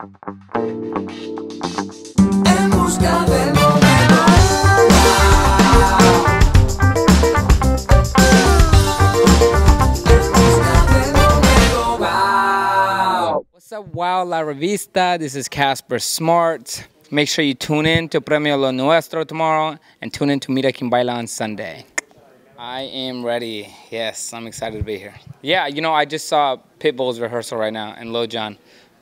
What's up, Wow La Revista? This is Casper Smart. Make sure you tune in to Premio Lo Nuestro tomorrow and tune in to Mira Quien Baila on Sunday. I am ready. Yes, I'm excited to be here. Yeah, you know, I just saw Pitbull's rehearsal right now and Lil Jon,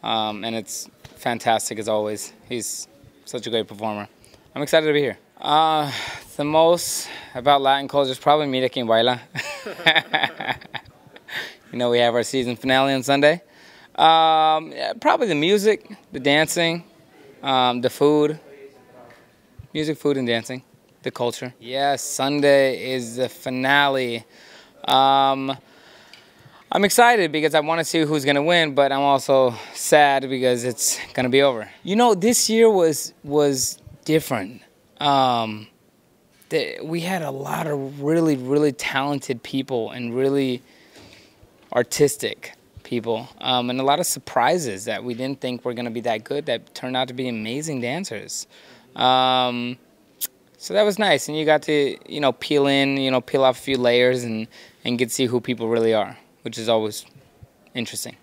um, and it's fantastic as always. He's such a great performer. I'm excited to be here. Uh, the most about Latin culture is probably Mira Quien you know, we have our season finale on Sunday. Um, yeah, probably the music, the dancing, um, the food. Music, food, and dancing. The culture. Yes, Sunday is the finale. Um, I'm excited because I want to see who's gonna win, but I'm also sad because it's gonna be over. You know, this year was was different. Um, the, we had a lot of really, really talented people and really artistic people, um, and a lot of surprises that we didn't think were gonna be that good that turned out to be amazing dancers. Um, so that was nice, and you got to you know peel in, you know, peel off a few layers and and get to see who people really are, which is always interesting.